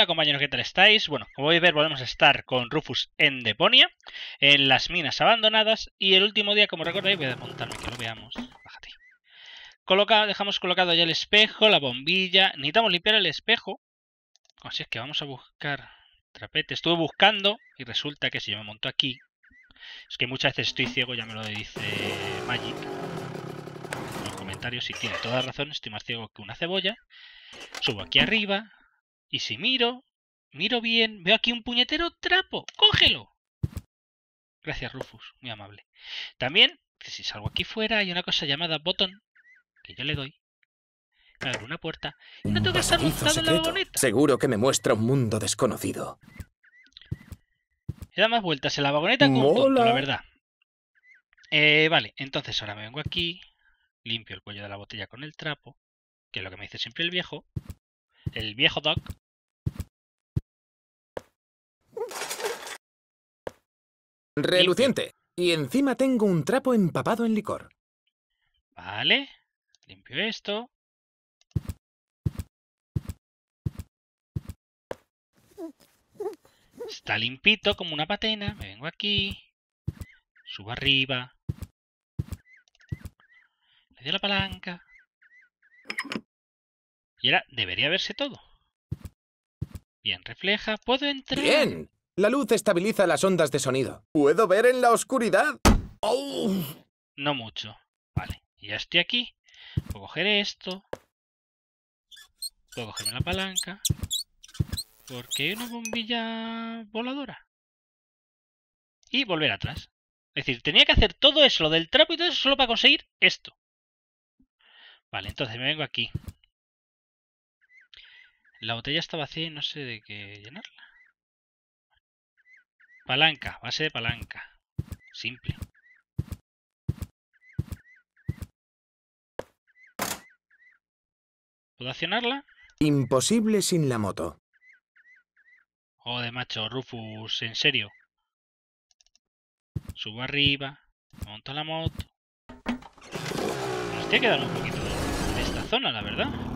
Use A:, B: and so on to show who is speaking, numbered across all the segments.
A: Hola compañeros, ¿qué tal estáis? Bueno, como podéis ver, volvemos a estar con Rufus en Deponia, en las minas abandonadas, y el último día, como recordáis, voy a desmontarme que lo veamos. Bájate. Dejamos colocado ya el espejo, la bombilla. Necesitamos limpiar el espejo. Así es que vamos a buscar trapete. Estuve buscando y resulta que si yo me monto aquí, es que muchas veces estoy ciego, ya me lo dice Magic. En los comentarios, y tiene toda razón, estoy más ciego que una cebolla. Subo aquí arriba, y si miro, miro bien, veo aquí un puñetero trapo. ¡Cógelo! Gracias, Rufus, muy amable. También, si salgo aquí fuera, hay una cosa llamada botón, que yo le doy. Me abre una puerta y no tengo que estar montado en la vagoneta.
B: Seguro que me muestra un mundo desconocido.
A: He dado más vueltas en la vagoneta como un tonto, la verdad. Eh, vale, entonces ahora me vengo aquí, limpio el cuello de la botella con el trapo, que es lo que me dice siempre el viejo, el viejo Doc.
B: Reluciente. Y encima tengo un trapo empapado en licor.
A: Vale. Limpio esto. Está limpito como una patena. Me vengo aquí. Subo arriba. Le doy la palanca. Y ahora debería verse todo. Bien, refleja. ¿Puedo entrar?
B: ¡Bien! La luz estabiliza las ondas de sonido. ¿Puedo ver en la oscuridad?
A: No mucho. Vale, ya estoy aquí. Puedo coger esto. Puedo cogerme la palanca. Porque hay una bombilla voladora. Y volver atrás. Es decir, tenía que hacer todo eso, lo del trapo y todo eso, solo para conseguir esto. Vale, entonces me vengo aquí. La botella está vacía y no sé de qué llenarla. Palanca, base de palanca. Simple. ¿Puedo accionarla?
B: Imposible sin la moto.
A: Joder, macho, Rufus, en serio. Subo arriba, monto la moto. Nos tiene que dar un poquito de esta zona, la verdad.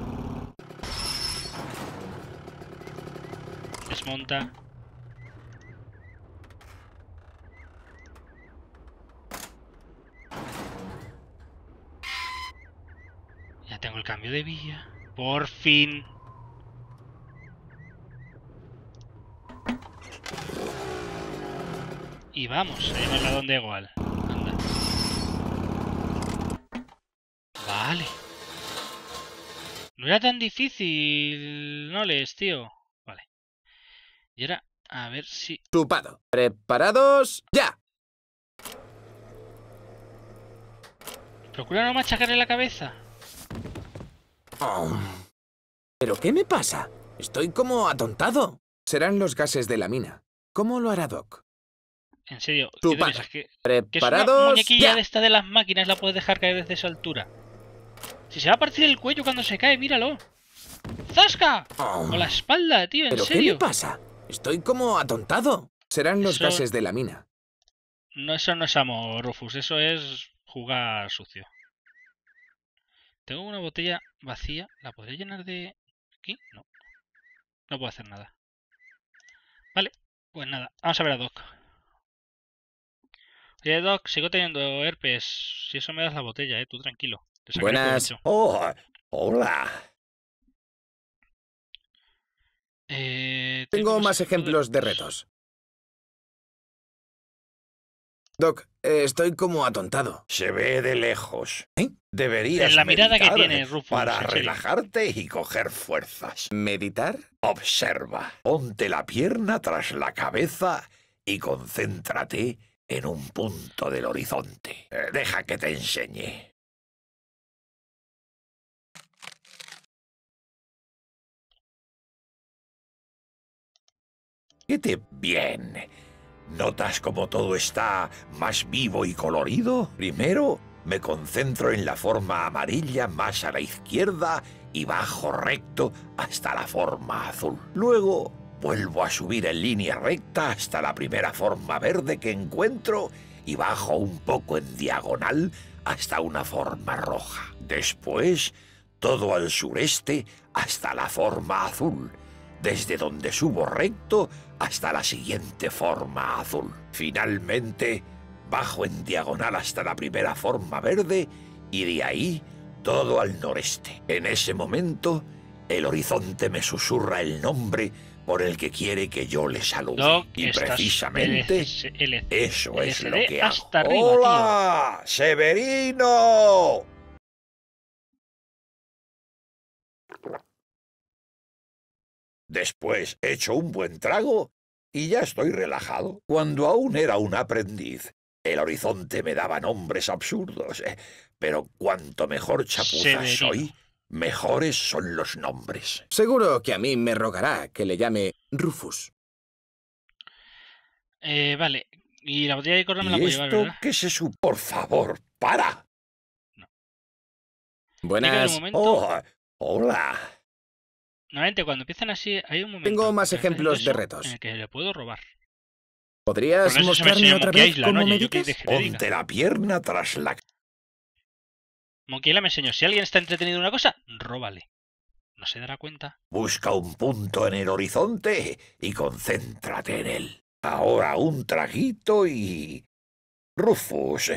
A: Desmonta. Ya tengo el cambio de vía. Por fin. Y vamos, a llevarla donde igual. Vale. No era tan difícil, no lees, tío. Y ahora, a ver si...
B: Tupado. ¿Preparados? ¡Ya!
A: Procura no machacarle la cabeza.
B: Oh. ¿Pero qué me pasa? Estoy como atontado. Serán los gases de la mina. ¿Cómo lo hará Doc?
A: En serio, ¿qué te piensas? ¿Que, que es
B: ¿Preparados?
A: una muñequilla
B: ¡Ya!
A: de esta de las máquinas la puedes dejar caer desde esa altura? Si se va a partir el cuello cuando se cae, míralo. ¡Zasca!
B: Oh.
A: O la espalda, tío, en
B: ¿Pero qué
A: serio.
B: me pasa? Estoy como atontado. Serán los
A: Eso-
B: gases de la mina.
A: No, eso no es amor, Rufus, eso es jugar sucio. Tengo una botella vacía, ¿la podré llenar de aquí? No. No puedo hacer nada. Vale, pues nada, vamos a ver a Doc. Oye, Doc, sigo teniendo herpes. Si eso me das la botella, eh, tú tranquilo.
B: Buenas.
C: Oh, hola.
A: Eh,
B: Tengo más ejemplos de retos. Doc, eh, estoy como atontado.
C: Se ve de lejos.
B: ¿Eh?
C: Deberías
A: En la mirada que
C: meditar
A: tiene, Rufus,
C: para relajarte y coger fuerzas.
B: ¿Meditar?
C: Observa. Ponte la pierna tras la cabeza y concéntrate en un punto del horizonte. Eh, Deja que te enseñe. Qué bien. ¿Notas cómo todo está más vivo y colorido? Primero me concentro en la forma amarilla más a la izquierda y bajo recto hasta la forma azul. Luego vuelvo a subir en línea recta hasta la primera forma verde que encuentro y bajo un poco en diagonal hasta una forma roja. Después todo al sureste hasta la forma azul. desde donde subo recto hasta la siguiente forma azul. Finalmente, bajo en diagonal hasta la primera forma verde y de ahí todo al noreste. En ese momento, el horizonte me susurra el nombre por el que quiere que yo le salude. Y precisamente eso es lo que hago.
A: arriba, tío.
C: ¡Hola! ¡Severino! Después echo un buen trago y ya estoy relajado. Cuando aún era un aprendiz, el horizonte me daba nombres absurdos, eh, pero cuanto mejor chapuza
A: Severino.
C: soy, mejores son los nombres.
B: Seguro que a mí me rogará que le llame Rufus.
A: Eh, vale. Y la botella de corona me la
C: ¿Y
A: puedo llevar,
C: esto
A: ¿verdad?
C: qué se supone? Por favor, para.
A: Que haber
B: Buenas.
A: momento.
C: Oh, hola.
A: Normalmente cuando empiezan así, hay un momento.
B: Tengo más ejemplos de retos.
A: En el que le puedo robar.
B: ¿Podrías mostrarme otra
A: Monkey
B: vez
A: Island,
B: cómo me
A: diga.
C: Ponte la pierna tras la...
A: Monquiela me enseñó, si alguien está entretenido en una cosa, róbale. No se dará cuenta.
C: Busca un punto en el horizonte y concéntrate en él. Ahora un traguito y... Rufus,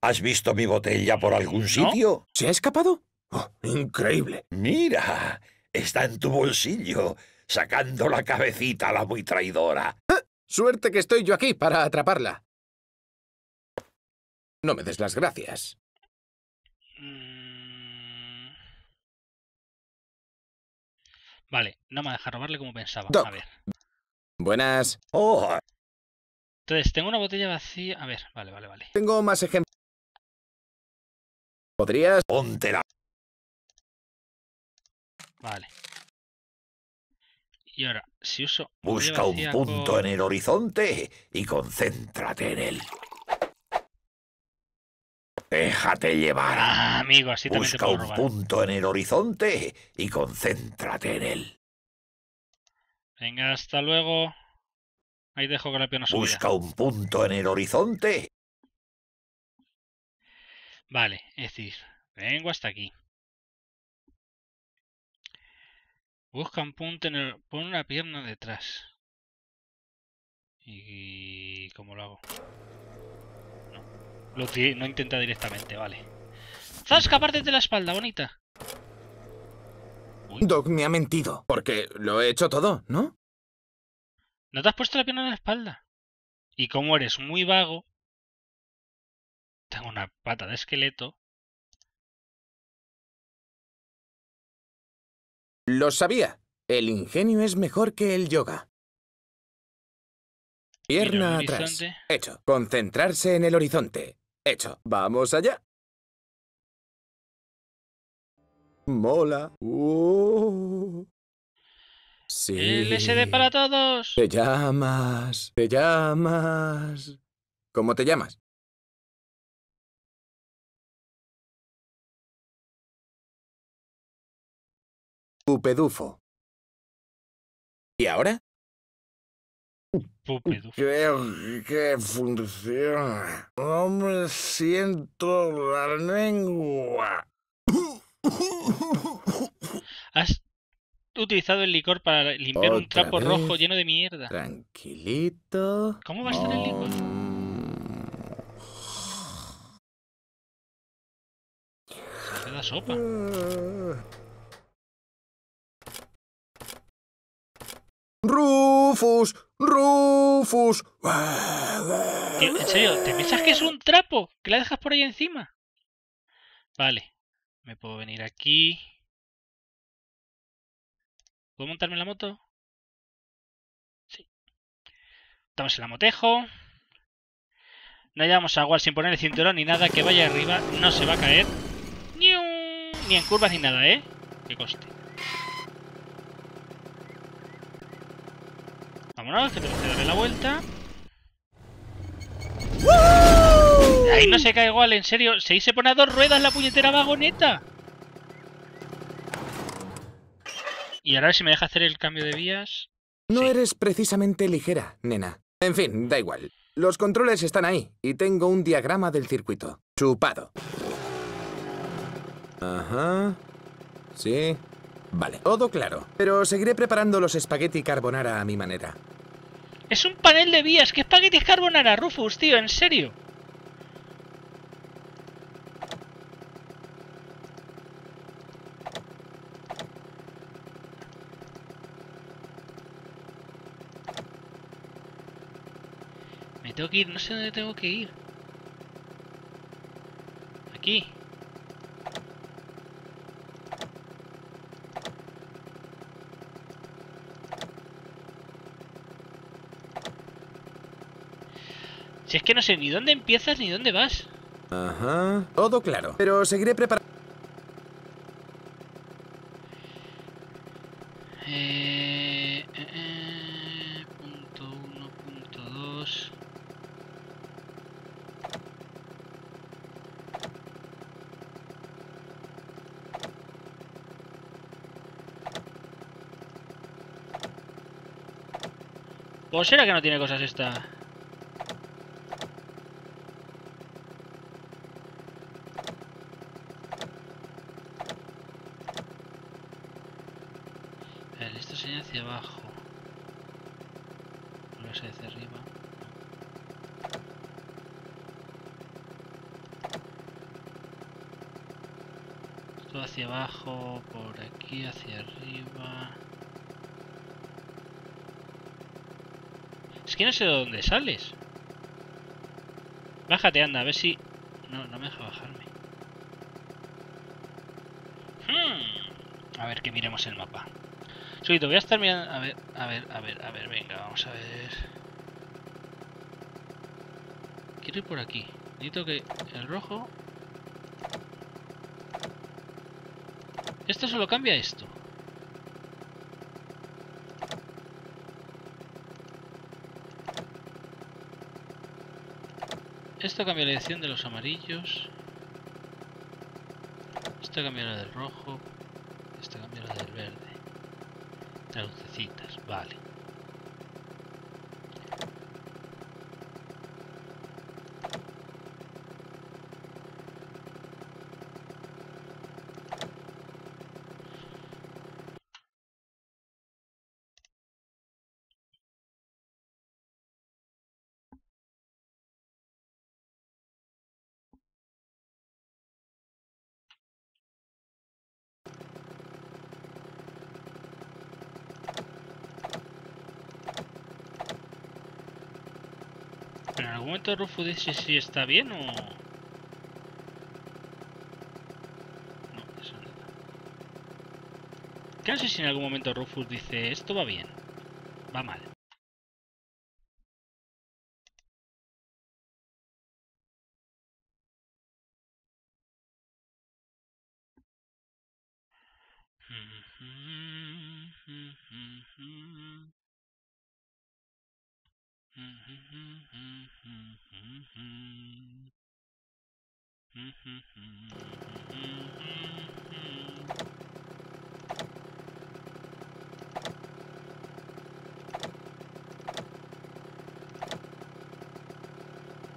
C: ¿has visto mi botella por algún
A: No.
C: sitio?
B: ¿Se ha escapado? Oh, increíble.
C: Mira, está en tu bolsillo, sacando la cabecita a la muy traidora.
B: Suerte que estoy yo aquí para atraparla. No me des las gracias.
A: Mm. Vale, no me deja robarle como pensaba.
B: Doc.
A: A ver.
B: Buenas.
C: Oh,
A: Entonces, tengo una botella vacía. A ver, vale, vale, vale.
B: Tengo más ejemplos. ¿Podrías?
C: ponte la...
A: Vale. Y ahora, si uso.
C: Busca un punto en el horizonte y concéntrate en él. Déjate llevar.
A: Ah, amigo, así también te
C: Busca
A: puedo
C: un
A: robar.
C: punto en el horizonte y concéntrate en él.
A: Venga, hasta luego. Ahí dejo que la pierna subida.
C: Busca un punto en el horizonte.
A: Vale, es decir, vengo hasta aquí. Busca un punto en el... Pon una pierna detrás. ¿Y cómo lo hago? No. Lo no intenta directamente, vale. ¡Zasca, parte de la espalda, bonita!
B: Doc me ha mentido. Porque lo he hecho todo, ¿no?
A: ¿No te has puesto la pierna en la espalda? Y como eres muy vago... Tengo una pata de esqueleto.
B: Lo sabía. El ingenio es mejor que el yoga. Pierna atrás. Hecho. Concentrarse en el horizonte. Hecho. Vamos allá. Mola. Uh. Sí.
A: LSD para todos.
B: Te llamas. Te llamas. ¿Cómo te llamas? Pupedufo. ¿Y ahora?
A: Pupedu.
D: Creo que funciona. No me siento la lengua.
A: Has utilizado el licor para limpiar un trapo
B: vez.
A: rojo lleno de mierda.
B: Tranquilito.
A: ¿Cómo va a estar el licor? Se da sopa.
B: Rufus, Rufus.
A: Tío, ¿En serio? ¿Te piensas que es un trapo? ¿Que la dejas por ahí encima? Vale. Me puedo venir aquí. ¿Puedo montarme en la moto? Sí. Estamos en la motejo. No llevamos agua sin poner el cinturón ni nada que vaya arriba. No se va a caer. Ni en curvas ni nada, ¿eh? Que coste. Vámonos, que tenemos que darle la vuelta. Ahí no se cae igual, en serio. Se se pone a dos ruedas la puñetera vagoneta. Y ahora a ver si me deja hacer el cambio de vías.
B: No
A: Sí.
B: eres precisamente ligera, nena. En fin, da igual. Los controles están ahí y tengo un diagrama del circuito. Chupado. Ajá. Sí. Vale, todo claro. Pero seguiré preparando los espagueti carbonara a mi manera.
A: Es un panel de vías. ¿Qué espaguetis carbonara, Rufus, tío? ¿En serio? Me tengo que ir. No sé dónde tengo que ir. Aquí. Si es que no sé ni dónde empiezas ni dónde vas.
B: Ajá, todo claro. Pero seguiré preparando...
A: Eh, eh, eh, punto uno, punto dos. ¿O será que no tiene cosas esta? Vale, esto sería hacia abajo. No sé, hacia arriba. Esto hacia abajo, por aquí hacia arriba. Es que no sé de dónde sales. Bájate, anda, a ver si... No, no me deja bajarme. Hmm. A ver que miremos el mapa. Solito, voy a estar mirando... A ver, a ver, a ver, a ver, venga, vamos a ver... Quiero ir por aquí. Necesito que el rojo... Esto solo cambia esto. Esto cambia la dirección de los amarillos. Esto cambia la del rojo. Esto cambia la del verde. Las lucecitas, vale. Momento Rufus dice si está bien o... No, eso no. Si en algún momento Rufus dice esto va bien, va mal.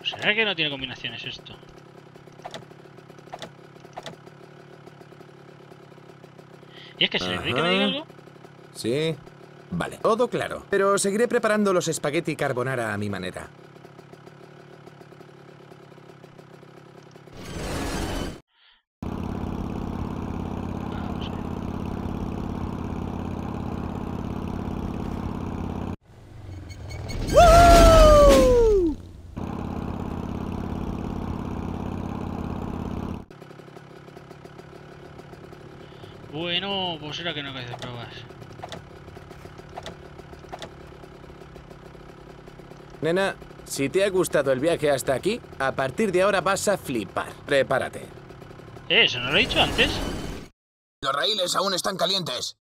A: ¿Será que no tiene combinaciones esto? Y es que se le que me diga algo.
B: Sí. Vale, todo claro. Pero seguiré preparando los espagueti carbonara a mi manera.
A: Vamos a ver. Bueno, pues era que no de pruebas.
B: Nena, si te ha gustado el viaje hasta aquí, a partir de ahora vas a flipar. Prepárate.
A: Eh, ¿eso no lo he dicho antes?
B: Los raíles aún están calientes.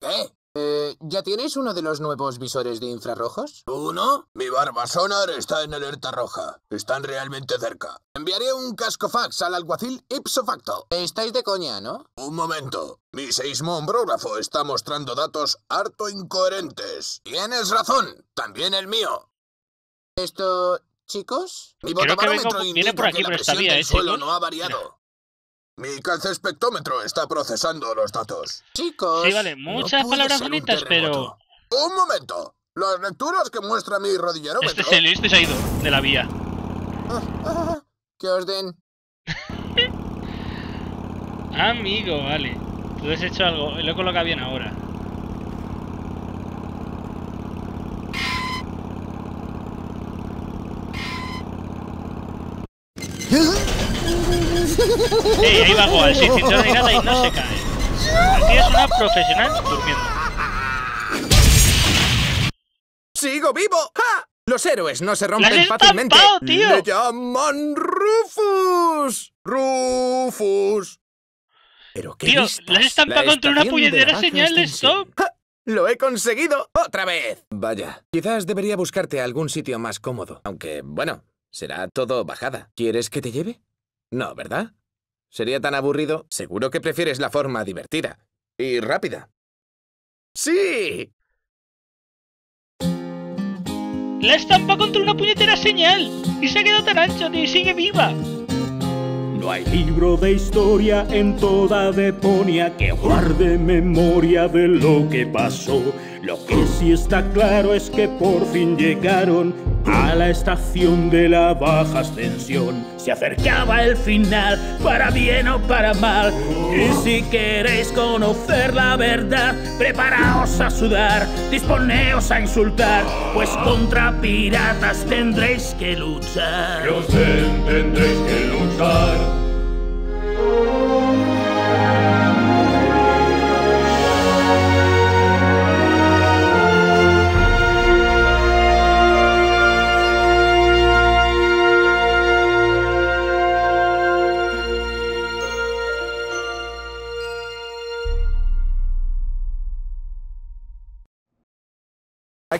B: ¿Qué? Eh, ¿Ya tienes uno de los nuevos visores de infrarrojos?
D: ¿Uno? Mi barba sonar está en alerta roja. Están realmente cerca. Enviaré un casco fax al alguacil ipso facto.
B: Estáis de coña, ¿no?
D: Un momento. Mi seismombrógrafo está mostrando datos harto incoherentes. Tienes razón. También el mío.
B: Esto, chicos.
D: Mi
A: Creo que vengo- viene por aquí, vía,
D: del
A: ¿eh,
D: suelo no ha variado. Mi calcespectómetro está procesando los datos. Chicos.
A: Sí, vale, muchas
D: no
A: palabras
D: un
A: bonitas, pero-.
D: Un momento. Las lecturas que muestra mi rodillerómetro.
A: Este es el, este se ha ido de la vía.
D: Ah, ah, que os den.
A: Amigo, vale. Tú has hecho algo, lo he colocado bien ahora. Ey, ahí va Goal, sin cinturón ni nada y no se cae. Aquí es una profesional durmiendo.
B: ¡Sigo vivo! ¡Ja! Los héroes no se
A: ¡La
B: rompen fácilmente.
A: tío!
B: ¡Le llaman Rufus! ¡Rufus! ¿Pero qué
A: Tío,
B: vistas?
A: la has estampado
B: La
A: contra una puñetera señal de stop.
B: ¡Ja! ¡Lo he conseguido! ¡Otra vez! Vaya, quizás debería buscarte algún sitio más cómodo. Aunque, bueno, será todo bajada. ¿Quieres que te lleve? No, ¿verdad? Sería tan aburrido. Seguro que prefieres la forma divertida. Y rápida. ¡Sí!
A: La estampa contra una puñetera señal. Y se ha quedado tan ancho, y sigue viva.
E: No hay libro de historia en toda Deponia que guarde memoria de lo que pasó. Lo que sí está claro es que por fin llegaron a la estación de la baja ascensión. Se acercaba el final, para bien o para mal. Y si queréis conocer la verdad, preparaos a sudar, disponeos a insultar, pues contra piratas tendréis que luchar.
F: tendréis que luchar.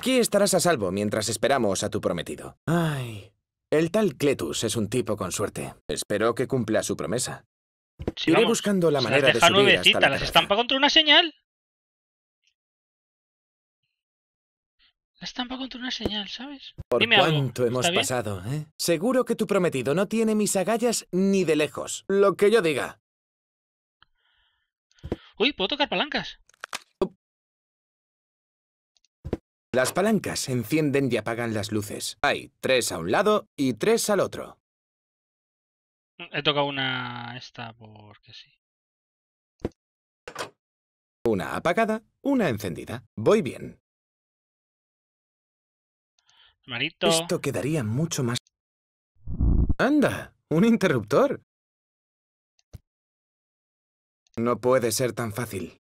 B: Aquí estarás a salvo mientras esperamos a tu prometido. Ay, el tal Cletus es un tipo con suerte. Espero que cumpla su promesa.
A: Sí,
B: Iré
A: vamos,
B: buscando la
A: se
B: manera de subir hasta la
A: las estampa contra una señal. La estampa contra una señal, ¿sabes?
B: Por
A: Dime algo,
B: cuánto hemos pasado, ¿eh? Seguro que tu prometido no tiene mis agallas ni de lejos. Lo que yo diga.
A: Uy, ¿puedo tocar palancas?
B: Las palancas encienden y apagan las luces. Hay tres a un lado y tres al otro.
A: He tocado una esta porque sí.
B: Una apagada, una encendida. Voy bien.
A: Marito.
B: Esto quedaría mucho más... ¡Anda! ¡Un interruptor! No puede ser tan fácil.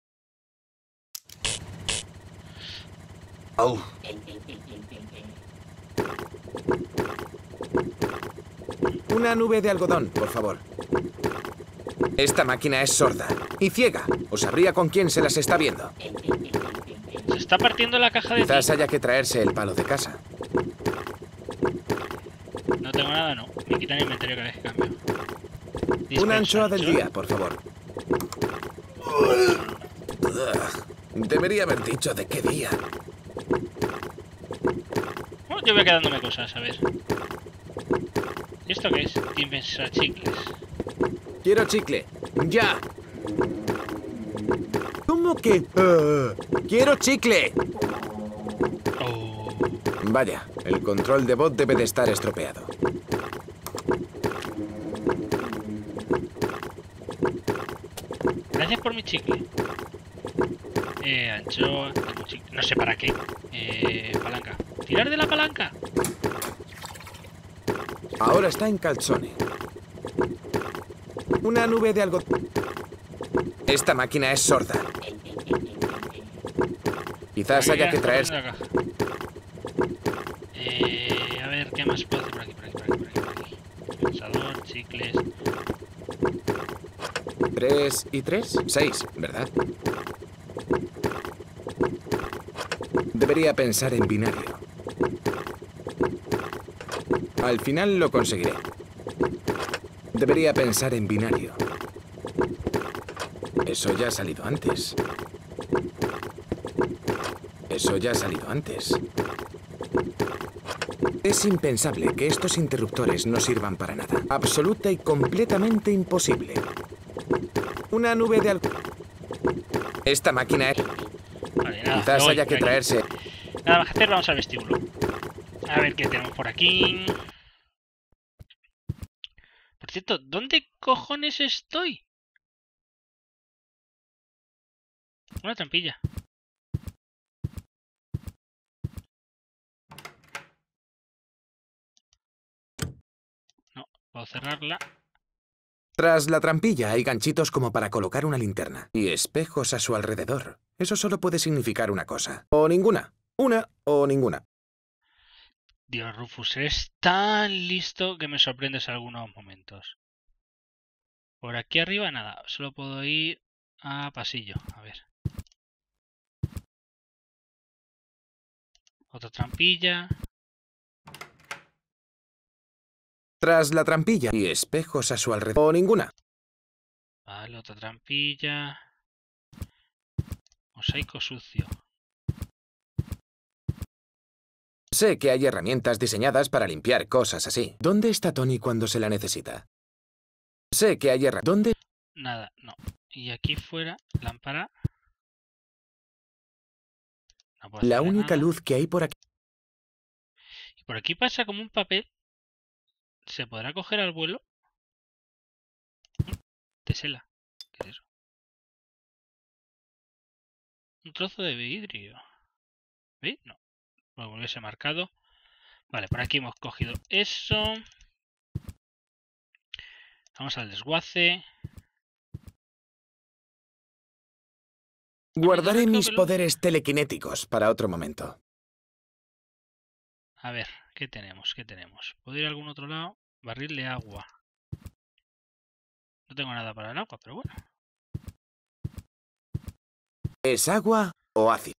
B: Una nube de algodón, por favor. Esta máquina es sorda y ciega. O sabría con quién se las está viendo.
A: Se está partiendo la caja de
B: Quizás haya que traerse el palo de casa.
A: No tengo nada, no. Me quitan el inventario cada vez que cambio.
B: Una anchoa del
A: anchoa.
B: día, por favor. Debería haber dicho de qué día.
A: Bueno, yo voy quedándome cosas, a ver. ¿Y esto qué es? Dispensa chicles.
B: Quiero chicle. ¡Ya! ¿Cómo que? ¡Quiero chicle!
A: Oh.
B: Vaya, el control de bot debe de estar estropeado.
A: Gracias por mi chicle. Eh, anchoa. chicle. No sé para qué. Eh, palanca. ¿Tirar de la palanca?
B: Ahora está en calzone. Una nube de algo... Esta máquina es sorda. Quizás haya que
A: caja. Eh, a ver, ¿qué más puedo hacer por aquí, por aquí, por aquí, por aquí? Dispensador, chicles.
B: Tres y tres, seis, ¿verdad? Debería pensar en binario. Al final lo conseguiré. Debería pensar en binario. Eso ya ha salido antes. Eso ya ha salido antes. Es impensable que estos interruptores no sirvan para nada. Absoluta y completamente imposible. Una nube de alcohol. Esta máquina es...
A: Vale, nada.
B: Quizás
A: voy
B: haya que traerse...
A: Vamos al vestíbulo. A ver qué tenemos por aquí. Por cierto, ¿dónde cojones estoy? Una trampilla. No, puedo cerrarla.
B: Tras la trampilla hay ganchitos como para colocar una linterna. Y espejos a su alrededor. Eso solo puede significar una cosa. O ninguna. Una o ninguna.
A: Dios, Rufus, eres tan listo que me sorprendes en algunos momentos. Por aquí arriba nada, solo puedo ir a pasillo. A ver. Otra trampilla.
B: Tras la trampilla y espejos a su alrededor. O ninguna.
A: Vale, otra trampilla. Mosaico sucio.
B: Sé que hay herramientas diseñadas para limpiar cosas así. ¿Dónde está Tony cuando se la necesita? Sé que hay herramientas... ¿Dónde?
A: Nada, no. Y aquí fuera, lámpara. No
B: La única
A: nada.
B: luz que hay por aquí...
A: Y por aquí pasa como un papel. ¿Se podrá coger al vuelo? Tesela. ¿Qué es eso? Un trozo de vidrio. ¿Veis? No. Lo hubiese marcado. Vale, por aquí hemos cogido eso. Vamos al desguace.
B: Guardaré mis poderes telequinéticos para otro momento.
A: A ver, ¿qué tenemos? ¿Qué tenemos? ¿Puedo ir a algún otro lado? Barril de agua. No tengo nada para el agua, pero bueno.
B: ¿Es agua o ácido?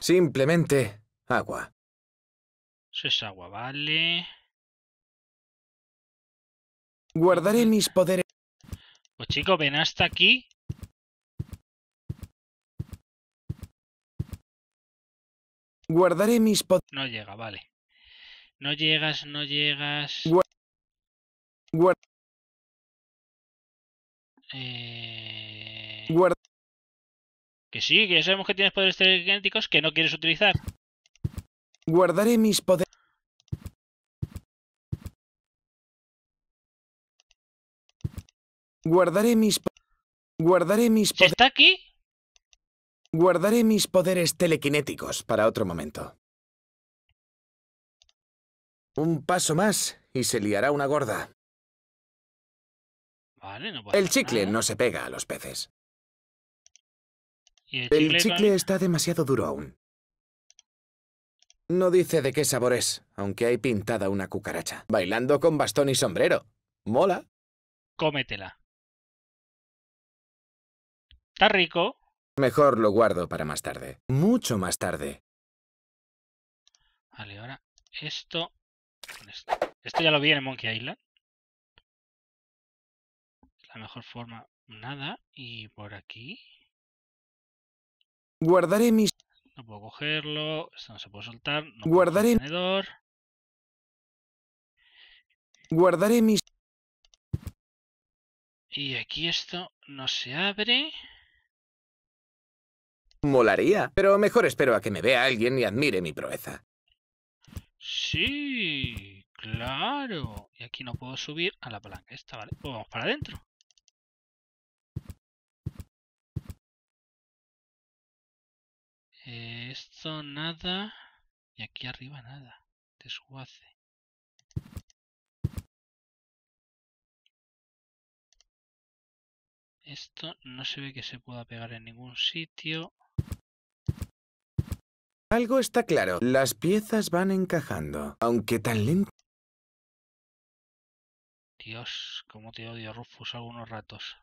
B: Simplemente agua.
A: Eso es agua, vale.
B: Guardaré mis poderes...
A: Pues chico, ven hasta aquí.
B: Guardaré mis poderes...
A: No llega, vale. No llegas, no llegas.
B: Gua- Guar-
A: Eh...
B: guar-
A: Que sí, que ya sabemos que tienes poderes telequinéticos que no quieres utilizar.
B: Guardaré mis poderes... Guardaré mis... Guardaré mis
A: ¿Si
B: poderes...
A: está aquí?
B: Guardaré mis poderes telequinéticos para otro momento. Un paso más y se liará una gorda.
A: Vale, no
B: El chicle
A: nada.
B: no se pega a los peces.
A: ¿Y el
B: El
A: chicle,
B: chicle
A: también?
B: está demasiado duro aún. No dice de qué sabor es, aunque hay pintada una cucaracha. Bailando con bastón y sombrero. Mola.
A: Cómetela. Está rico.
B: Mejor lo guardo para más tarde. Mucho más tarde.
A: Vale, ahora esto. Esto ya lo vi en Monkey Island. La mejor forma. Nada. Y por aquí.
B: Guardaré mis...
A: No puedo cogerlo. Esto no se puede soltar. No puedo
B: Guardaré-
A: tenedor.
B: Guardaré mis...
A: Y aquí esto no se abre.
B: Molaría. Pero mejor espero a que me vea alguien y admire mi proeza.
A: Sí, claro. Y aquí no puedo subir a la palanca esta, ¿vale? Pues vamos para adentro. Eh, Esto nada. Y aquí arriba nada. Desguace. Esto no se ve que se pueda pegar en ningún sitio.
B: Algo está claro. Las piezas van encajando. Aunque tan lento.
A: Dios, cómo te odio, Rufus, algunos ratos.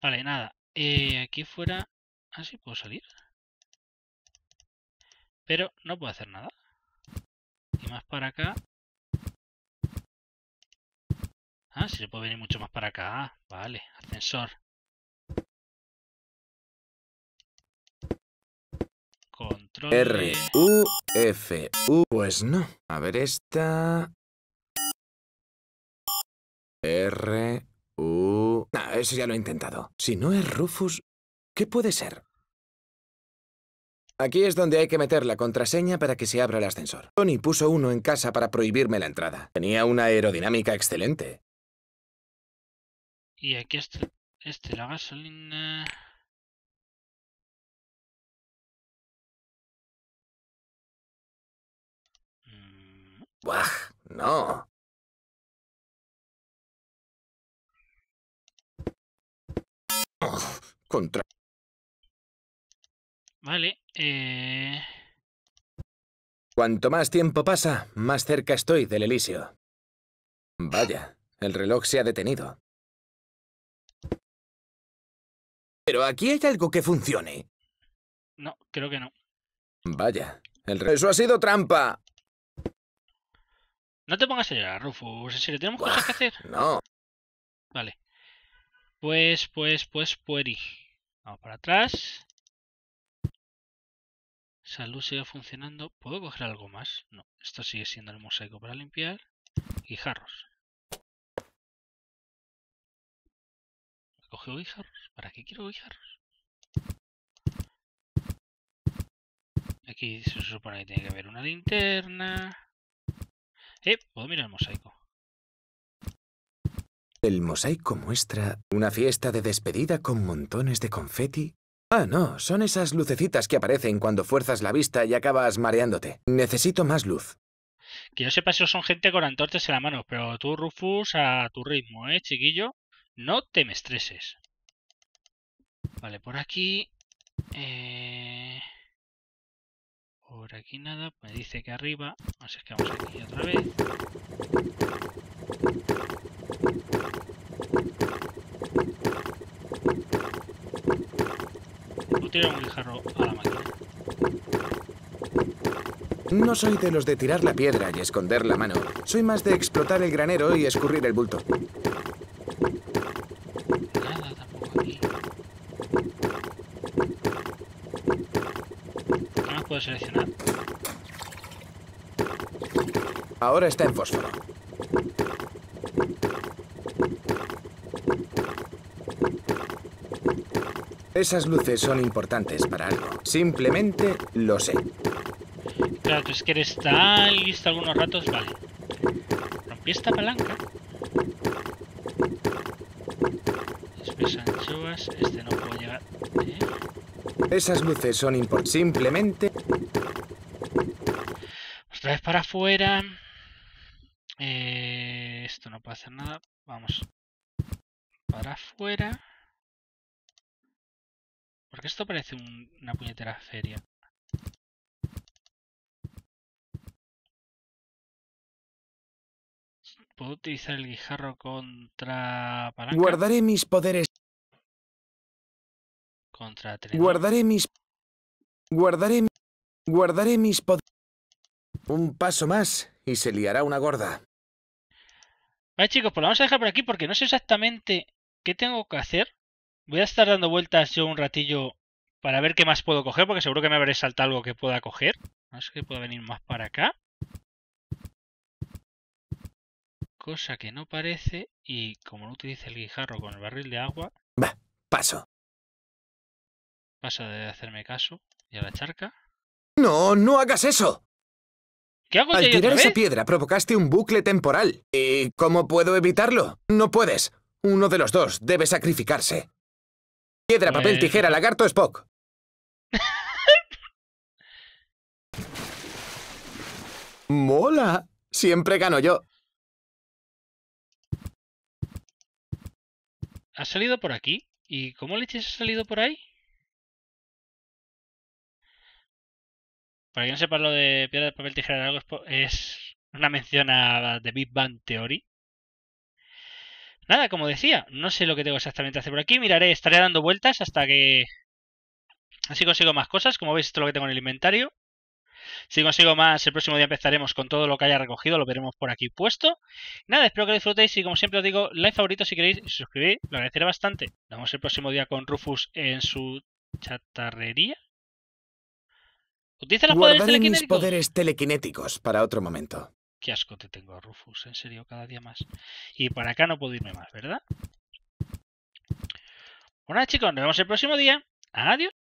A: Vale, nada. Eh, aquí fuera... Ah, sí, puedo salir. Pero no puedo hacer nada. Y más para acá. Ah, sí se puede venir mucho más para acá. Ah, vale, ascensor. Control.
B: R, U, F, U. Pues no. A ver esta. R, Uh, nah, eso ya lo he intentado. Si no es Rufus, ¿qué puede ser? Aquí es donde hay que meter la contraseña para que se abra el ascensor. Tony puso uno en casa para prohibirme la entrada. Tenía una aerodinámica excelente.
A: Y aquí está este, la gasolina. Mm,
B: Buah, no. Ugh, contra...
A: Vale, eh...
B: Cuanto más tiempo pasa, más cerca estoy del Elíseo. Vaya, el reloj se ha detenido. Pero aquí hay algo que funcione.
A: No, creo que no.
B: Vaya, el reloj... ¡Eso ha sido trampa!
A: No te pongas a llorar, Rufus. En serio, tenemos cosas que hacer.
B: No.
A: Vale. Pues, pues, pues, pueri. Vamos para atrás. Salud sigue funcionando. ¿Puedo coger algo más? No. Esto sigue siendo el mosaico para limpiar. Guijarros. ¿He cogido guijarros? ¿Para qué quiero guijarros? Aquí se supone que tiene que haber una linterna. Eh, puedo mirar el mosaico.
B: El mosaico muestra una fiesta de despedida con montones de confeti. Ah, no, son esas lucecitas que aparecen cuando fuerzas la vista y acabas mareándote. Necesito más luz.
A: Que yo sepa, esos son gente con antorchas en la mano, pero tú, Rufus, a tu ritmo, ¿eh, chiquillo? No te me estreses. Vale, por aquí... Eh... Por aquí nada, me dice que arriba. Así es que vamos aquí otra vez. Voy a tirar un guijarro a la máquina.
B: No soy de los de tirar la piedra y esconder la mano. Soy más de explotar el granero y escurrir el bulto.
A: Nada tampoco aquí. ¿Qué más puedo seleccionar?
B: Ahora está en fósforo. Esas luces son importantes para algo. Simplemente lo sé.
A: Claro, tú es que eres tan listo algunos ratos, vale. Rompí esta palanca. Después anchoas, este no puedo llegar. ¿eh?
B: Esas luces son importantes. Simplemente...
A: Otra vez para afuera. Eh, esto no puede hacer nada. Vamos para afuera. Porque esto parece un- una puñetera feria. ¿Puedo utilizar el guijarro contra palanca?
B: Guardaré mis poderes.
A: Contra tenedor.
B: Guardaré mis... Guardaré... Guardaré mis poderes. Un paso más y se liará una gorda.
A: Vale chicos, pues lo vamos a dejar por aquí porque no sé exactamente qué tengo que hacer. Voy a estar dando vueltas yo un ratillo para ver qué más puedo coger, porque seguro que me habré saltado algo que pueda coger. No sé que pueda venir más para acá. Cosa que no parece. Y como no utilice el guijarro con el barril de agua,
B: Paso.
A: pasa de hacerme caso. Y a la charca.
B: No, no hagas eso.
A: ¿Qué hago
B: Al tirar esa piedra provocaste un bucle temporal. ¿Y cómo puedo evitarlo? No puedes. Uno de los dos debe sacrificarse. Piedra, papel,
A: Pues-
B: tijera, lagarto, Spock. Mola. Siempre gano yo.
A: ¿Ha salido por aquí? ¿Y cómo leches ha salido por ahí? Para quien no sepa lo de piedra, papel, tijera, algo es una mención a The Big Bang Theory. Nada, como decía, no sé lo que tengo exactamente hacer por aquí. Miraré, estaré dando vueltas hasta que así consigo más cosas. Como veis, esto es lo que tengo en el inventario. Si consigo más, el próximo día empezaremos con todo lo que haya recogido, lo veremos por aquí puesto. Nada, espero que lo disfrutéis y como siempre os digo, like favorito si queréis y suscribir, lo agradeceré bastante. Nos vemos el próximo día con Rufus en su chatarrería. ¿Utiliza los poderes
B: mis
A: telequinéticos?
B: poderes telequinéticos para otro momento.
A: Qué asco te tengo, Rufus, en serio, cada día más. Y para acá no puedo irme más, ¿verdad? Bueno chicos, nos vemos el próximo día. Adiós.